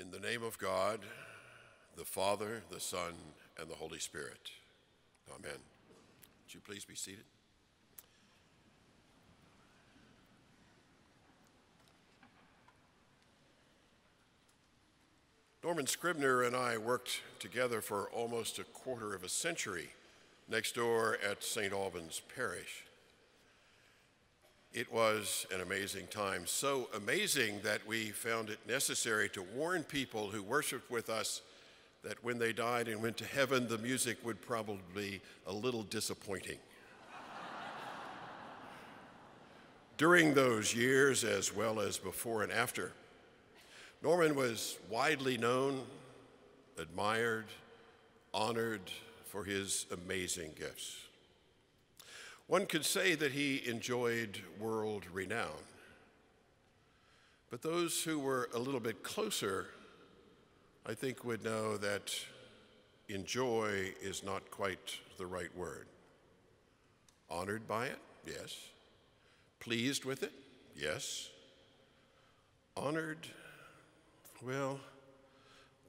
In the name of God, the Father, the Son, and the Holy Spirit. Amen. Would you please be seated? Norman Scribner and I worked together for almost a quarter of a century next door at St. Albans Parish. It was an amazing time, so amazing that we found it necessary to warn people who worshiped with us that when they died and went to heaven, the music would probably be a little disappointing. During those years, as well as before and after, Norman was widely known, admired, honored for his amazing gifts. One could say that he enjoyed world renown. But those who were a little bit closer, I think, would know that enjoy is not quite the right word. Honored by it? Yes. Pleased with it? Yes. Honored? Well,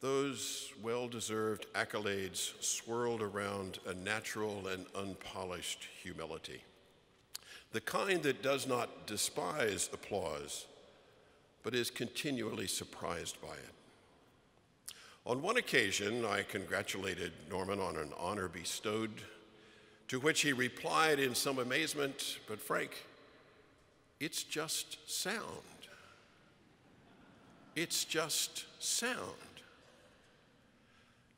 those well deserved accolades swirled around a natural and unpolished humility. The kind that does not despise applause, but is continually surprised by it. On one occasion, I congratulated Norman on an honor bestowed, to which he replied in some amazement, but Frank, it's just sound. It's just sound.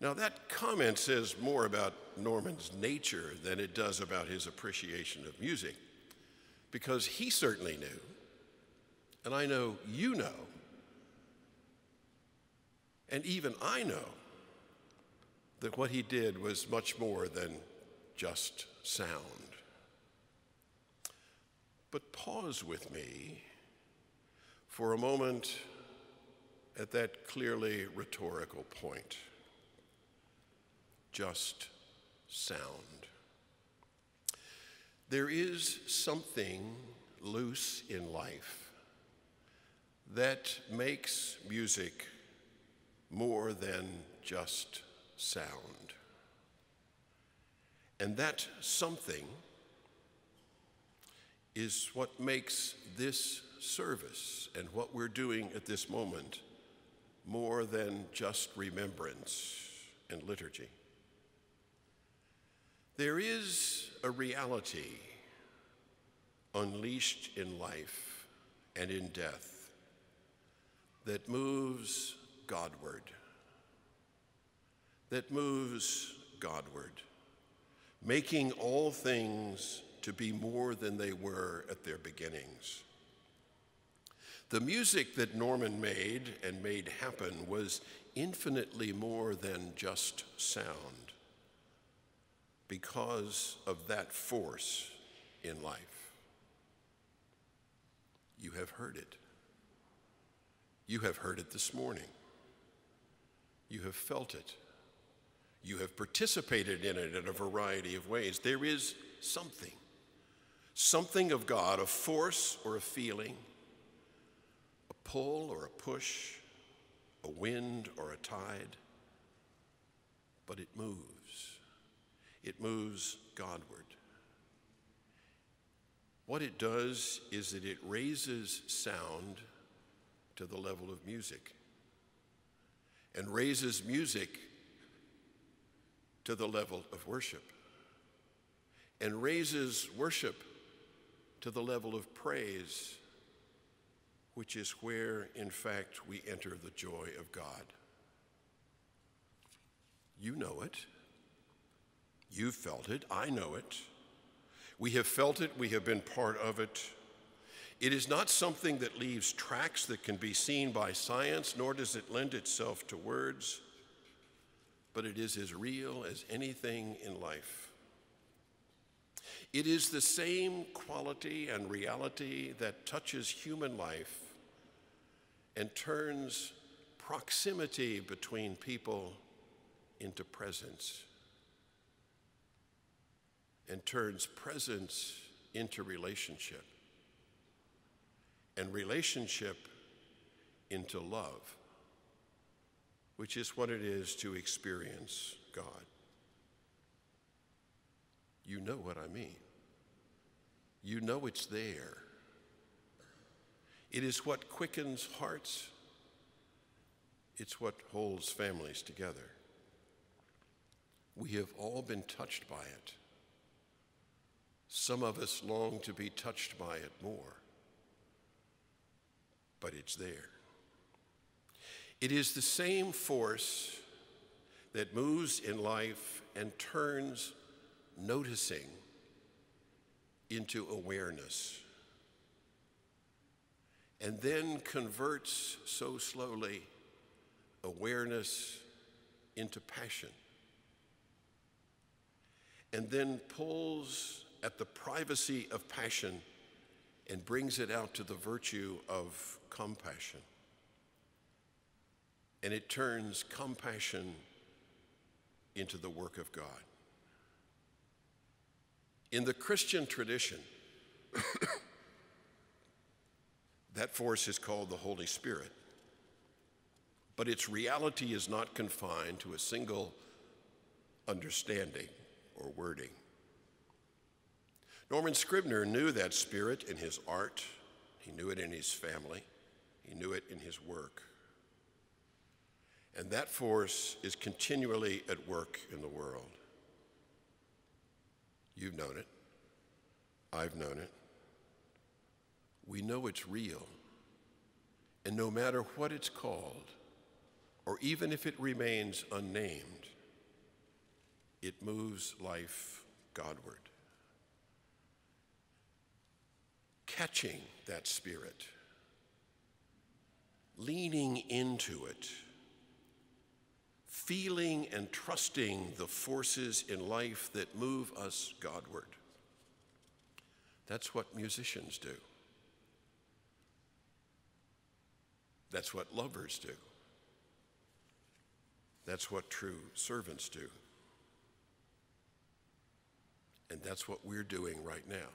Now, that comment says more about Norman's nature than it does about his appreciation of music, because he certainly knew, and I know you know, and even I know, that what he did was much more than just sound. But pause with me for a moment at that clearly rhetorical point just sound. There is something loose in life that makes music more than just sound. And that something is what makes this service and what we're doing at this moment more than just remembrance and liturgy. There is a reality unleashed in life and in death that moves Godward, that moves Godward, making all things to be more than they were at their beginnings. The music that Norman made and made happen was infinitely more than just sound because of that force in life. You have heard it. You have heard it this morning. You have felt it. You have participated in it in a variety of ways. There is something, something of God, a force or a feeling, a pull or a push, a wind or a tide, but it moves it moves Godward. What it does is that it raises sound to the level of music and raises music to the level of worship and raises worship to the level of praise, which is where, in fact, we enter the joy of God. You know it. You've felt it. I know it. We have felt it. We have been part of it. It is not something that leaves tracks that can be seen by science, nor does it lend itself to words, but it is as real as anything in life. It is the same quality and reality that touches human life and turns proximity between people into presence and turns presence into relationship, and relationship into love, which is what it is to experience God. You know what I mean. You know it's there. It is what quickens hearts, it's what holds families together. We have all been touched by it. Some of us long to be touched by it more, but it's there. It is the same force that moves in life and turns noticing into awareness and then converts so slowly awareness into passion and then pulls at the privacy of passion and brings it out to the virtue of compassion. And it turns compassion into the work of God. In the Christian tradition, that force is called the Holy Spirit. But its reality is not confined to a single understanding or wording. Norman Scribner knew that spirit in his art, he knew it in his family, he knew it in his work. And that force is continually at work in the world. You've known it. I've known it. We know it's real. And no matter what it's called, or even if it remains unnamed, it moves life Godward. Catching that spirit, leaning into it, feeling and trusting the forces in life that move us Godward. That's what musicians do. That's what lovers do. That's what true servants do. And that's what we're doing right now.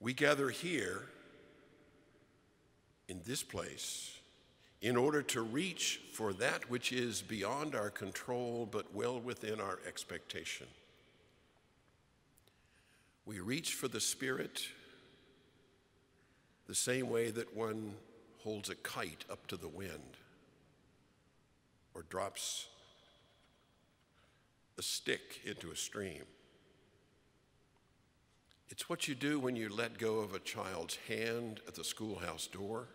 We gather here in this place in order to reach for that which is beyond our control but well within our expectation. We reach for the Spirit the same way that one holds a kite up to the wind or drops a stick into a stream. It's what you do when you let go of a child's hand at the schoolhouse door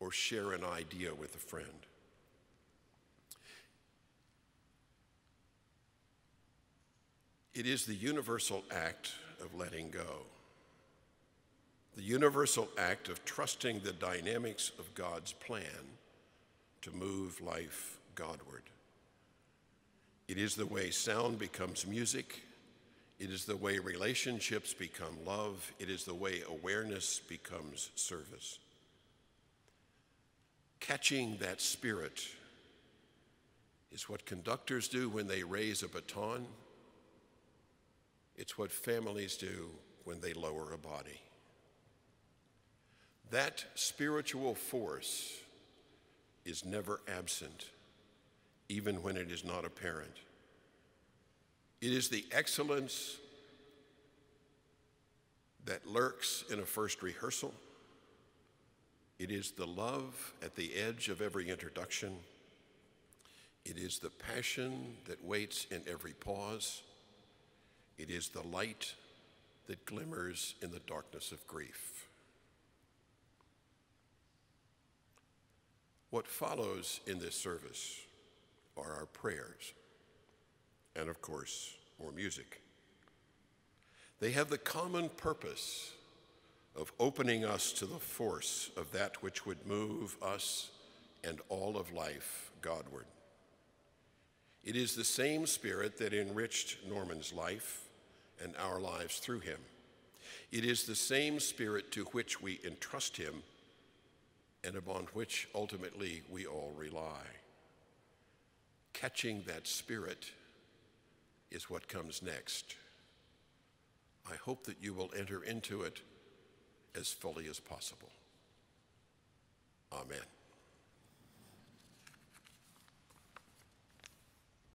or share an idea with a friend. It is the universal act of letting go, the universal act of trusting the dynamics of God's plan to move life Godward. It is the way sound becomes music. It is the way relationships become love. It is the way awareness becomes service. Catching that spirit is what conductors do when they raise a baton. It's what families do when they lower a body. That spiritual force is never absent, even when it is not apparent. It is the excellence that lurks in a first rehearsal it is the love at the edge of every introduction. It is the passion that waits in every pause. It is the light that glimmers in the darkness of grief. What follows in this service are our prayers, and of course, more music. They have the common purpose of opening us to the force of that which would move us and all of life Godward. It is the same spirit that enriched Norman's life and our lives through him. It is the same spirit to which we entrust him and upon which ultimately we all rely. Catching that spirit is what comes next. I hope that you will enter into it as fully as possible. Amen.